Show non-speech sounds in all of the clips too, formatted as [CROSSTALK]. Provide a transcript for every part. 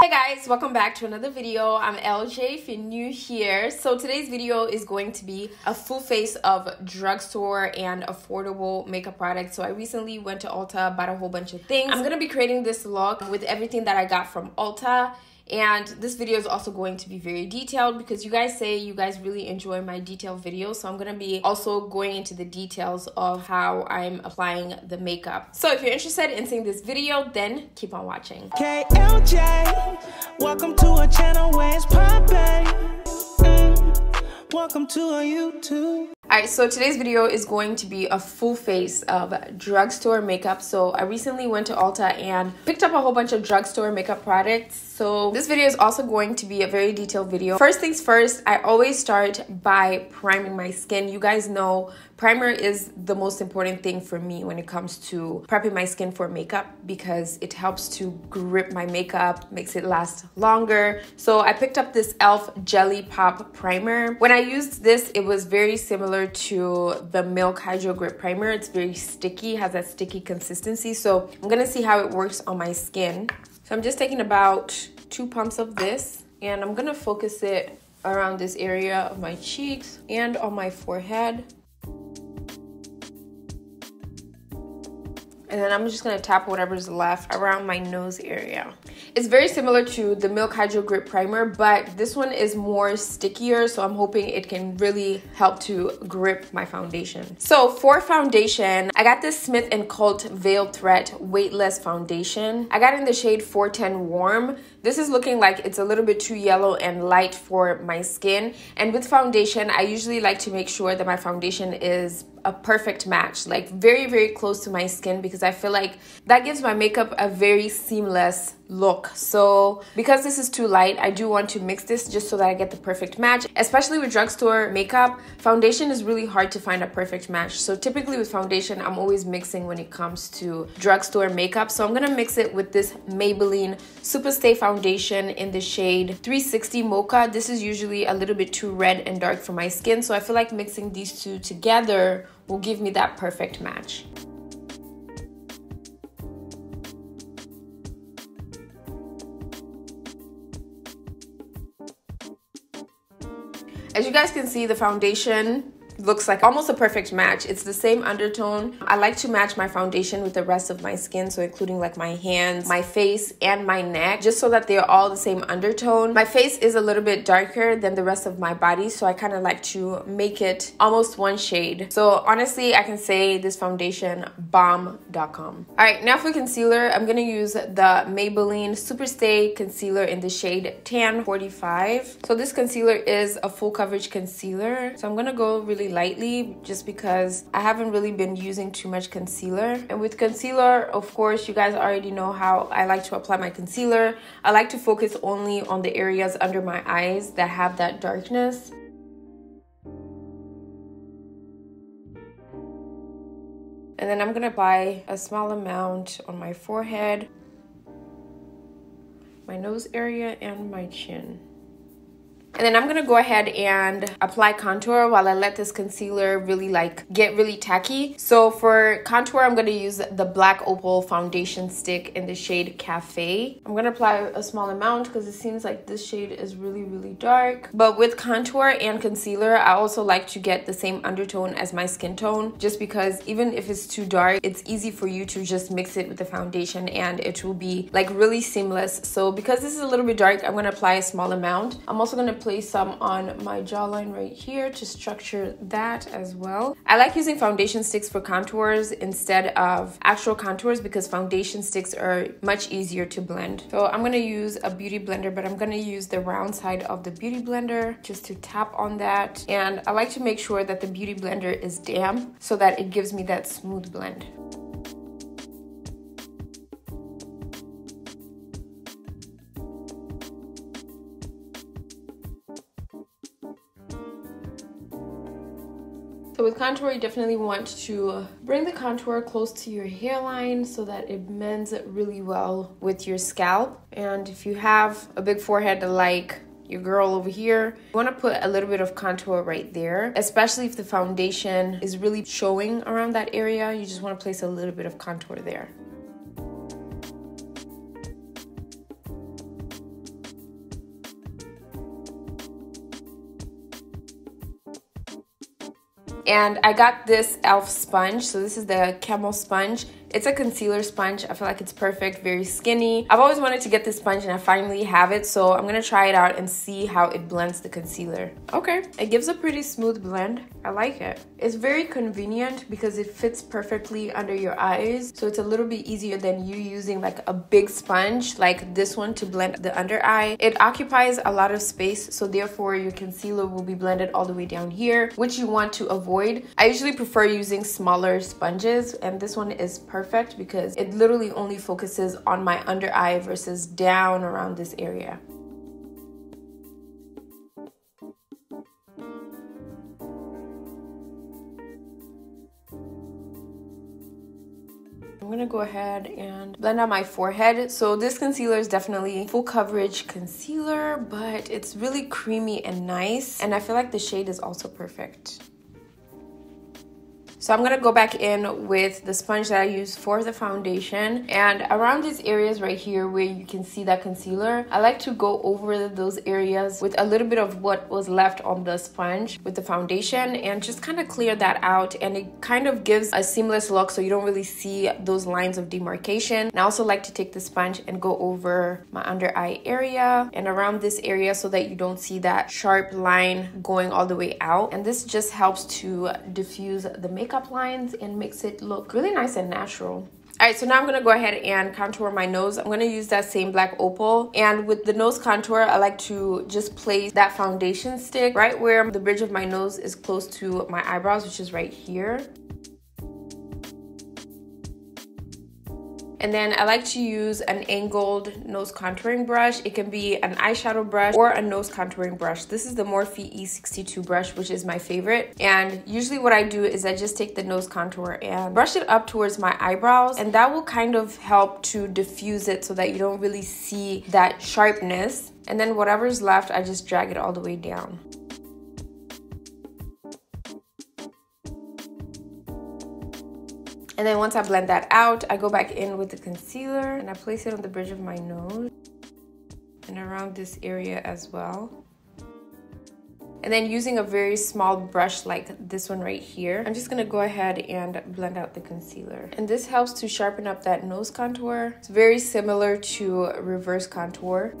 Hey guys, welcome back to another video. I'm LJ if you're new here. So today's video is going to be a full face of drugstore and affordable makeup products. So I recently went to Ulta, bought a whole bunch of things. I'm gonna be creating this look with everything that I got from Ulta and this video is also going to be very detailed because you guys say you guys really enjoy my detailed videos. So I'm going to be also going into the details of how I'm applying the makeup. So if you're interested in seeing this video, then keep on watching. KLJ, welcome to a channel where it's. Mm, welcome to a YouTube. Alright, so today's video is going to be a full face of drugstore makeup. So I recently went to Ulta and picked up a whole bunch of drugstore makeup products. So this video is also going to be a very detailed video. First things first, I always start by priming my skin. You guys know primer is the most important thing for me when it comes to prepping my skin for makeup because it helps to grip my makeup, makes it last longer. So I picked up this e.l.f. Jelly Pop Primer. When I used this, it was very similar similar to the Milk Hydro Grip Primer. It's very sticky, has that sticky consistency. So I'm gonna see how it works on my skin. So I'm just taking about two pumps of this and I'm gonna focus it around this area of my cheeks and on my forehead. And then I'm just gonna tap whatever's left around my nose area. It's very similar to the Milk Hydro Grip Primer, but this one is more stickier, so I'm hoping it can really help to grip my foundation. So for foundation, I got this Smith & Cult Veiled Threat Weightless Foundation. I got in the shade 410 Warm. This is looking like it's a little bit too yellow and light for my skin. And with foundation, I usually like to make sure that my foundation is a perfect match, like very, very close to my skin because I feel like that gives my makeup a very seamless look. So because this is too light, I do want to mix this just so that I get the perfect match. Especially with drugstore makeup, foundation is really hard to find a perfect match. So typically with foundation, I'm always mixing when it comes to drugstore makeup. So I'm gonna mix it with this Maybelline Superstay Foundation in the shade 360 Mocha. This is usually a little bit too red and dark for my skin. So I feel like mixing these two together will give me that perfect match. As you guys can see, the foundation looks like almost a perfect match. It's the same undertone. I like to match my foundation with the rest of my skin, so including like my hands, my face, and my neck, just so that they're all the same undertone. My face is a little bit darker than the rest of my body, so I kind of like to make it almost one shade. So honestly, I can say this foundation bomb.com. All right, now for concealer, I'm gonna use the Maybelline Superstay Concealer in the shade Tan 45. So this concealer is a full coverage concealer. So I'm gonna go really lightly just because I haven't really been using too much concealer. And with concealer, of course, you guys already know how I like to apply my concealer. I like to focus only on the areas under my eyes that have that darkness. And then I'm gonna apply a small amount on my forehead, my nose area, and my chin. And then I'm gonna go ahead and apply contour while I let this concealer really like get really tacky. So for contour, I'm gonna use the Black Opal foundation stick in the shade Cafe. I'm gonna apply a small amount because it seems like this shade is really, really dark. But with contour and concealer, I also like to get the same undertone as my skin tone just because even if it's too dark, it's easy for you to just mix it with the foundation and it will be like really seamless. So because this is a little bit dark, I'm gonna apply a small amount. I'm also gonna place some on my jawline right here to structure that as well. I like using foundation sticks for contours instead of actual contours because foundation sticks are much easier to blend. So I'm gonna use a beauty blender, but I'm gonna use the round side of the beauty blender just to tap on that. And I like to make sure that the beauty blender is damp so that it gives me that smooth blend. So with contour, you definitely want to bring the contour close to your hairline so that it mends really well with your scalp. And if you have a big forehead like your girl over here. You want to put a little bit of contour right there, especially if the foundation is really showing around that area. You just want to place a little bit of contour there. And I got this e.l.f. sponge. So this is the Camo sponge. It's a concealer sponge. I feel like it's perfect, very skinny. I've always wanted to get this sponge and I finally have it. So I'm gonna try it out and see how it blends the concealer. Okay, it gives a pretty smooth blend. I like it. It's very convenient because it fits perfectly under your eyes. So it's a little bit easier than you using like a big sponge like this one to blend the under eye. It occupies a lot of space. So therefore your concealer will be blended all the way down here, which you want to avoid. I usually prefer using smaller sponges and this one is perfect perfect because it literally only focuses on my under eye versus down around this area. I'm gonna go ahead and blend out my forehead. So this concealer is definitely full coverage concealer, but it's really creamy and nice. And I feel like the shade is also perfect. So I'm to go back in with the sponge that I use for the foundation. And around these areas right here where you can see that concealer, I like to go over those areas with a little bit of what was left on the sponge with the foundation and just kind of clear that out. And it kind of gives a seamless look so you don't really see those lines of demarcation. And I also like to take the sponge and go over my under eye area and around this area so that you don't see that sharp line going all the way out. And this just helps to diffuse the makeup lines and makes it look really nice and natural. All right, so now I'm gonna go ahead and contour my nose. I'm gonna use that same black opal. And with the nose contour, I like to just place that foundation stick right where the bridge of my nose is close to my eyebrows, which is right here. And then I like to use an angled nose contouring brush. It can be an eyeshadow brush or a nose contouring brush. This is the Morphe E62 brush, which is my favorite. And usually what I do is I just take the nose contour and brush it up towards my eyebrows. And that will kind of help to diffuse it so that you don't really see that sharpness. And then whatever's left, I just drag it all the way down. And then once I blend that out, I go back in with the concealer and I place it on the bridge of my nose and around this area as well. And then using a very small brush like this one right here, I'm just gonna go ahead and blend out the concealer. And this helps to sharpen up that nose contour. It's very similar to reverse contour.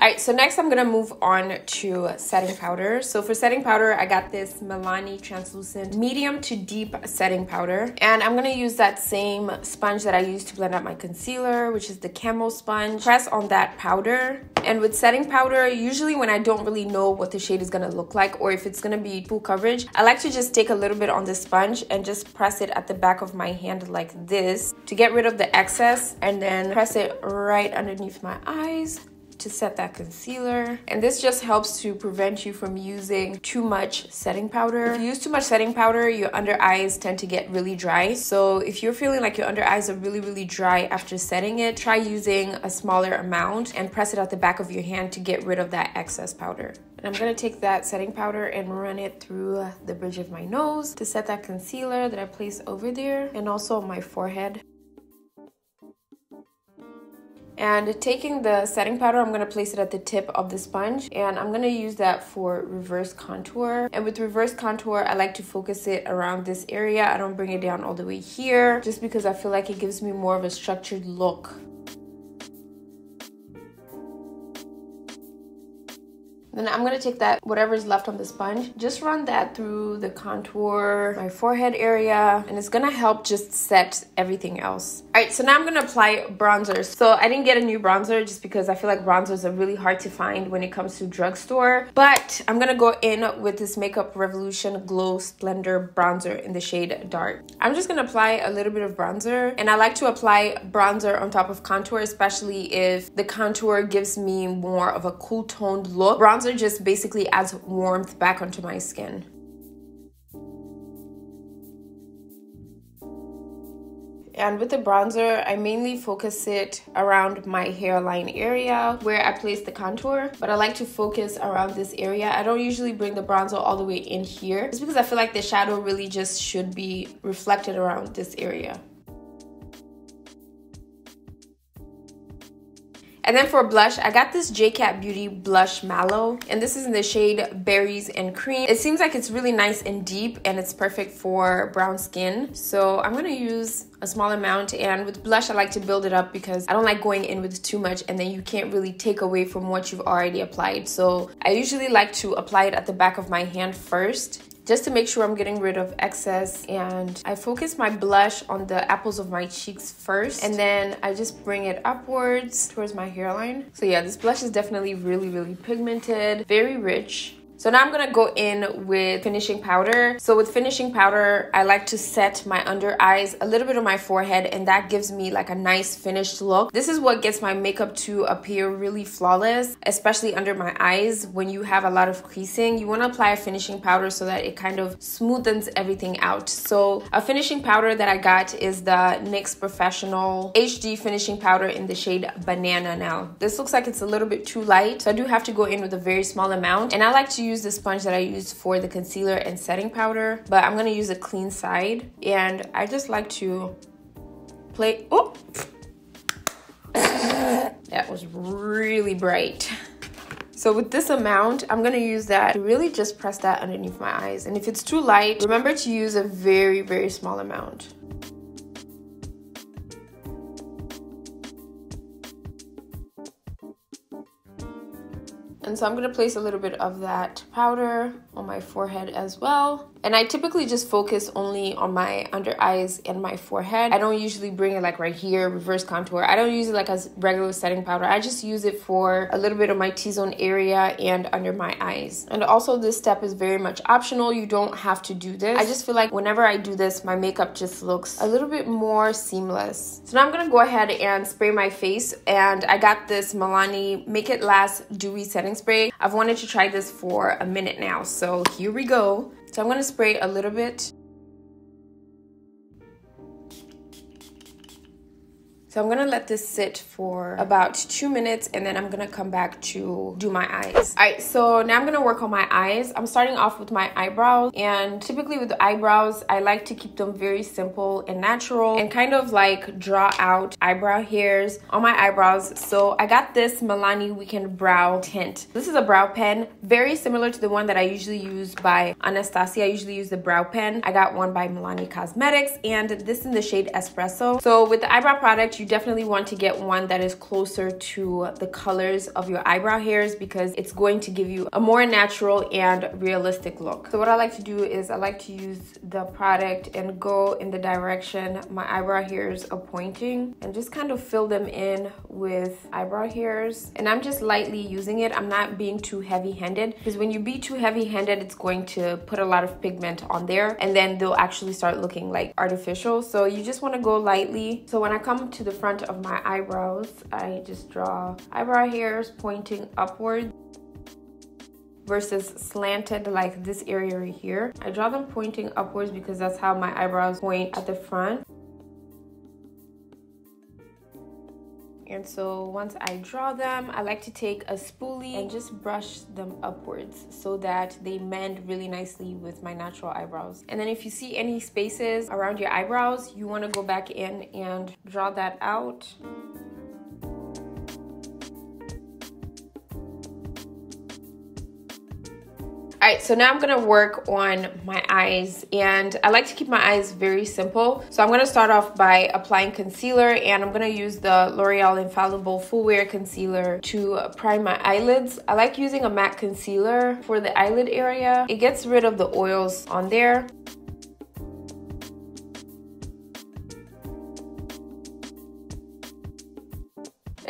All right, so next I'm gonna move on to setting powder. So for setting powder, I got this Milani Translucent Medium to Deep Setting Powder. And I'm gonna use that same sponge that I used to blend out my concealer, which is the Camo sponge. Press on that powder. And with setting powder, usually when I don't really know what the shade is gonna look like or if it's gonna be full coverage, I like to just take a little bit on the sponge and just press it at the back of my hand like this to get rid of the excess and then press it right underneath my eyes to set that concealer. And this just helps to prevent you from using too much setting powder. If you use too much setting powder, your under eyes tend to get really dry. So if you're feeling like your under eyes are really, really dry after setting it, try using a smaller amount and press it at the back of your hand to get rid of that excess powder. And I'm gonna take that setting powder and run it through the bridge of my nose to set that concealer that I placed over there and also on my forehead. And taking the setting powder, I'm going to place it at the tip of the sponge. And I'm going to use that for reverse contour. And with reverse contour, I like to focus it around this area. I don't bring it down all the way here just because I feel like it gives me more of a structured look. Then I'm gonna take that, whatever's left on the sponge, just run that through the contour, my forehead area, and it's gonna help just set everything else. All right, so now I'm gonna apply bronzer. So I didn't get a new bronzer just because I feel like bronzers are really hard to find when it comes to drugstore. But I'm gonna go in with this Makeup Revolution Glow Splendor Bronzer in the shade Dark. I'm just gonna apply a little bit of bronzer, and I like to apply bronzer on top of contour, especially if the contour gives me more of a cool toned look. Bronzer bronzer just basically adds warmth back onto my skin. And with the bronzer, I mainly focus it around my hairline area where I place the contour, but I like to focus around this area. I don't usually bring the bronzer all the way in here just because I feel like the shadow really just should be reflected around this area. And then for blush, I got this J.Cat Beauty Blush Mallow. And this is in the shade Berries and Cream. It seems like it's really nice and deep and it's perfect for brown skin. So I'm gonna use a small amount and with blush I like to build it up because I don't like going in with too much and then you can't really take away from what you've already applied. So I usually like to apply it at the back of my hand first just to make sure I'm getting rid of excess and I focus my blush on the apples of my cheeks first and then I just bring it upwards towards my hairline. So yeah, this blush is definitely really, really pigmented, very rich. So now I'm gonna go in with finishing powder. So with finishing powder, I like to set my under eyes, a little bit on my forehead, and that gives me like a nice finished look. This is what gets my makeup to appear really flawless, especially under my eyes. When you have a lot of creasing, you wanna apply a finishing powder so that it kind of smoothens everything out. So a finishing powder that I got is the NYX Professional HD finishing powder in the shade Banana now. This looks like it's a little bit too light, so I do have to go in with a very small amount. And I like to use the sponge that I used for the concealer and setting powder, but I'm gonna use a clean side. And I just like to play, oh! [COUGHS] that was really bright. So with this amount, I'm gonna use that to really just press that underneath my eyes. And if it's too light, remember to use a very, very small amount. And so I'm gonna place a little bit of that powder on my forehead as well. And I typically just focus only on my under eyes and my forehead. I don't usually bring it like right here, reverse contour. I don't use it like as regular setting powder. I just use it for a little bit of my T-zone area and under my eyes. And also this step is very much optional. You don't have to do this. I just feel like whenever I do this, my makeup just looks a little bit more seamless. So now I'm gonna go ahead and spray my face. And I got this Milani Make It Last Dewy Setting Spray. I've wanted to try this for a minute now. So here we go. So I'm gonna spray a little bit So I'm gonna let this sit for about two minutes and then I'm gonna come back to do my eyes. All right, so now I'm gonna work on my eyes. I'm starting off with my eyebrows and typically with the eyebrows, I like to keep them very simple and natural and kind of like draw out eyebrow hairs on my eyebrows. So I got this Milani Weekend Brow Tint. This is a brow pen, very similar to the one that I usually use by Anastasia. I usually use the brow pen. I got one by Milani Cosmetics and this in the shade Espresso. So with the eyebrow product, you definitely want to get one that is closer to the colors of your eyebrow hairs because it's going to give you a more natural and realistic look. So what I like to do is I like to use the product and go in the direction my eyebrow hairs are pointing and just kind of fill them in with eyebrow hairs. And I'm just lightly using it. I'm not being too heavy handed because when you be too heavy handed, it's going to put a lot of pigment on there and then they'll actually start looking like artificial. So you just want to go lightly. So when I come to the front of my eyebrows, I just draw eyebrow hairs pointing upward versus slanted like this area right here. I draw them pointing upwards because that's how my eyebrows point at the front. And so once I draw them, I like to take a spoolie and just brush them upwards so that they mend really nicely with my natural eyebrows. And then if you see any spaces around your eyebrows, you wanna go back in and draw that out. All right, so now I'm gonna work on my eyes and I like to keep my eyes very simple. So I'm gonna start off by applying concealer and I'm gonna use the L'Oreal Infallible Full Wear Concealer to prime my eyelids. I like using a matte concealer for the eyelid area. It gets rid of the oils on there.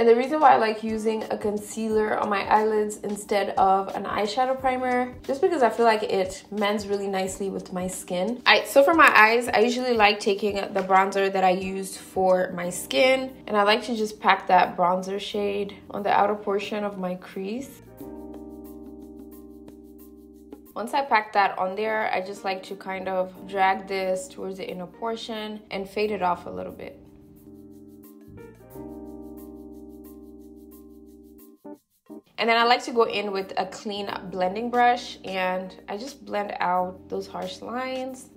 And the reason why I like using a concealer on my eyelids instead of an eyeshadow primer, just because I feel like it mends really nicely with my skin. Alright, so for my eyes, I usually like taking the bronzer that I used for my skin, and I like to just pack that bronzer shade on the outer portion of my crease. Once I pack that on there, I just like to kind of drag this towards the inner portion and fade it off a little bit. And then I like to go in with a clean blending brush and I just blend out those harsh lines.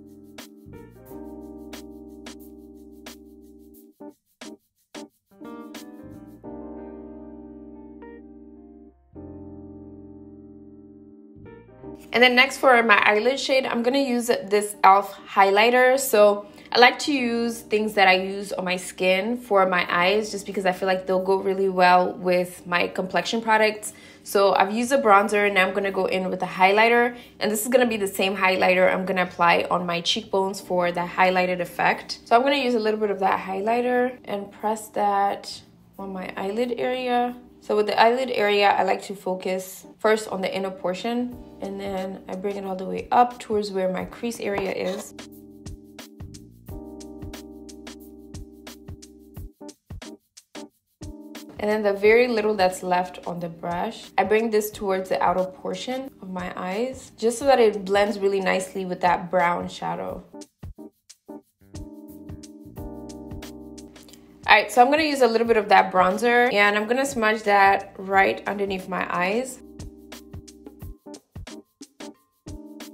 And then next for my eyelid shade, I'm going to use this e.l.f. highlighter. So I like to use things that I use on my skin for my eyes just because I feel like they'll go really well with my complexion products. So I've used a bronzer, and now I'm gonna go in with a highlighter and this is gonna be the same highlighter I'm gonna apply on my cheekbones for the highlighted effect. So I'm gonna use a little bit of that highlighter and press that on my eyelid area. So with the eyelid area, I like to focus first on the inner portion and then I bring it all the way up towards where my crease area is. And then the very little that's left on the brush, I bring this towards the outer portion of my eyes, just so that it blends really nicely with that brown shadow. Alright, so I'm going to use a little bit of that bronzer and I'm going to smudge that right underneath my eyes.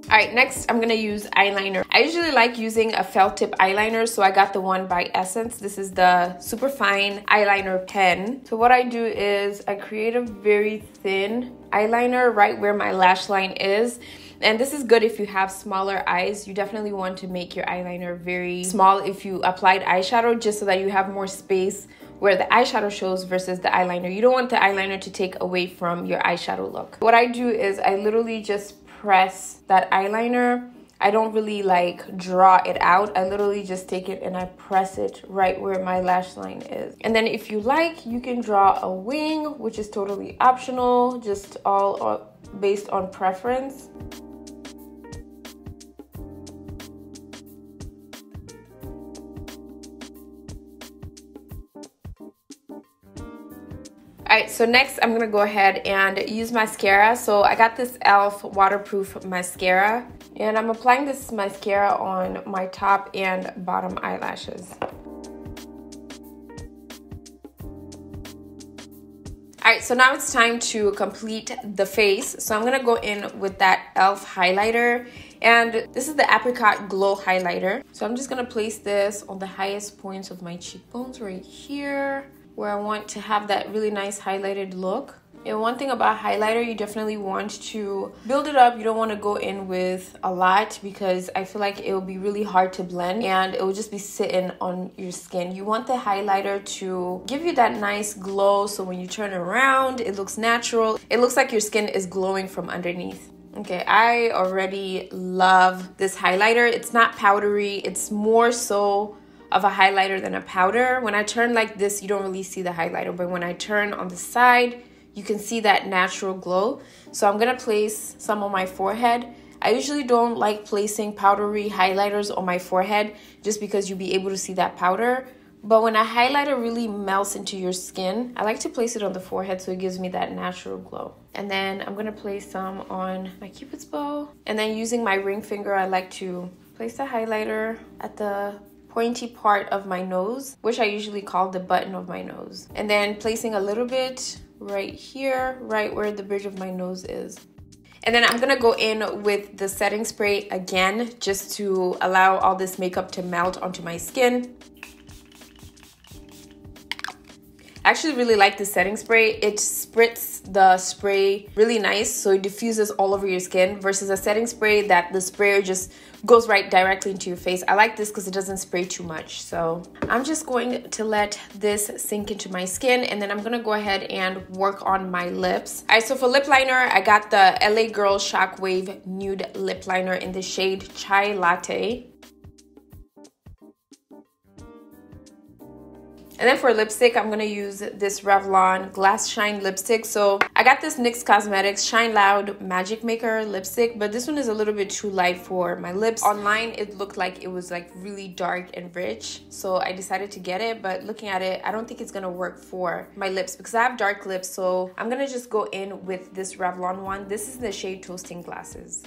Alright, next I'm to use eyeliner. I usually like using a felt tip eyeliner, so I got the one by Essence. This is the super fine eyeliner pen. So what I do is I create a very thin eyeliner right where my lash line is. And this is good if you have smaller eyes. You definitely want to make your eyeliner very small if you applied eyeshadow just so that you have more space where the eyeshadow shows versus the eyeliner. You don't want the eyeliner to take away from your eyeshadow look. What I do is I literally just press that eyeliner. I don't really like draw it out. I literally just take it and I press it right where my lash line is. And then if you like, you can draw a wing, which is totally optional, just all based on preference. Alright, so next I'm to go ahead and use mascara. So I got this e.l.f. waterproof mascara. And I'm applying this mascara on my top and bottom eyelashes. Alright, so now it's time to complete the face. So I'm to go in with that e.l.f. highlighter. And this is the Apricot Glow Highlighter. So I'm just to place this on the highest points of my cheekbones right here where I want to have that really nice highlighted look. And one thing about highlighter, you definitely want to build it up. You don't want to go in with a lot because I feel like it will be really hard to blend and it will just be sitting on your skin. You want the highlighter to give you that nice glow so when you turn around, it looks natural. It looks like your skin is glowing from underneath. Okay, I already love this highlighter. It's not powdery, it's more so of a highlighter than a powder. When I turn like this, you don't really see the highlighter, but when I turn on the side, you can see that natural glow. So I'm gonna place some on my forehead. I usually don't like placing powdery highlighters on my forehead just because you'll be able to see that powder. But when a highlighter really melts into your skin, I like to place it on the forehead so it gives me that natural glow. And then I'm gonna place some on my cupid's bow. And then using my ring finger, I like to place the highlighter at the pointy part of my nose, which I usually call the button of my nose. And then placing a little bit right here, right where the bridge of my nose is. And then I'm gonna go in with the setting spray again, just to allow all this makeup to melt onto my skin. I actually really like the setting spray. It spritz the spray really nice, so it diffuses all over your skin versus a setting spray that the sprayer just goes right directly into your face. I like this because it doesn't spray too much. So I'm just going to let this sink into my skin and then I'm gonna go ahead and work on my lips. All right, so for lip liner, I got the LA Girl Shockwave Nude Lip Liner in the shade Chai Latte. And then for lipstick, I'm gonna use this Revlon Glass Shine lipstick. So I got this NYX Cosmetics Shine Loud Magic Maker lipstick, but this one is a little bit too light for my lips. Online, it looked like it was like really dark and rich. So I decided to get it, but looking at it, I don't think it's gonna work for my lips because I have dark lips. So I'm gonna just go in with this Revlon one. This is the shade Toasting Glasses.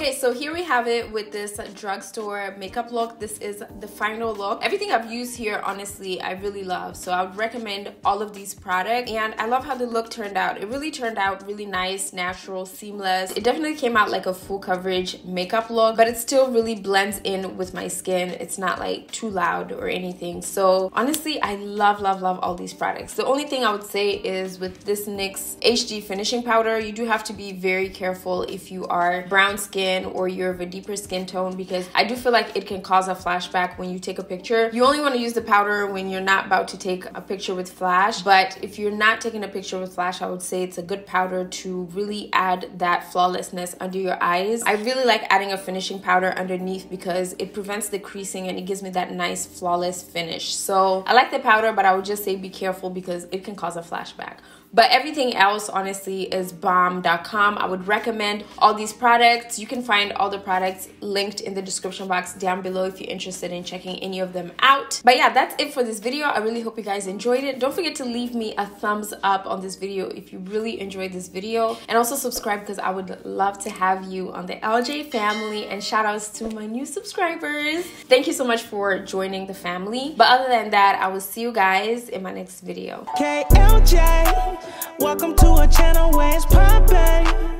Okay, so here we have it with this drugstore makeup look. This is the final look. Everything I've used here, honestly, I really love. So I would recommend all of these products. And I love how the look turned out. It really turned out really nice, natural, seamless. It definitely came out like a full coverage makeup look, but it still really blends in with my skin. It's not like too loud or anything. So honestly, I love, love, love all these products. The only thing I would say is with this NYX HD finishing powder, you do have to be very careful if you are brown skin or you're of a deeper skin tone because I do feel like it can cause a flashback when you take a picture. You only want to use the powder when you're not about to take a picture with flash, but if you're not taking a picture with flash, I would say it's a good powder to really add that flawlessness under your eyes. I really like adding a finishing powder underneath because it prevents the creasing and it gives me that nice flawless finish. So I like the powder, but I would just say be careful because it can cause a flashback. But everything else, honestly, is bomb.com. I would recommend all these products. You can find all the products linked in the description box down below if you're interested in checking any of them out. But yeah, that's it for this video. I really hope you guys enjoyed it. Don't forget to leave me a thumbs up on this video if you really enjoyed this video. And also subscribe because I would love to have you on the LJ family. And shout outs to my new subscribers. Thank you so much for joining the family. But other than that, I will see you guys in my next video. KLJ. Welcome to a channel where it's poppin'.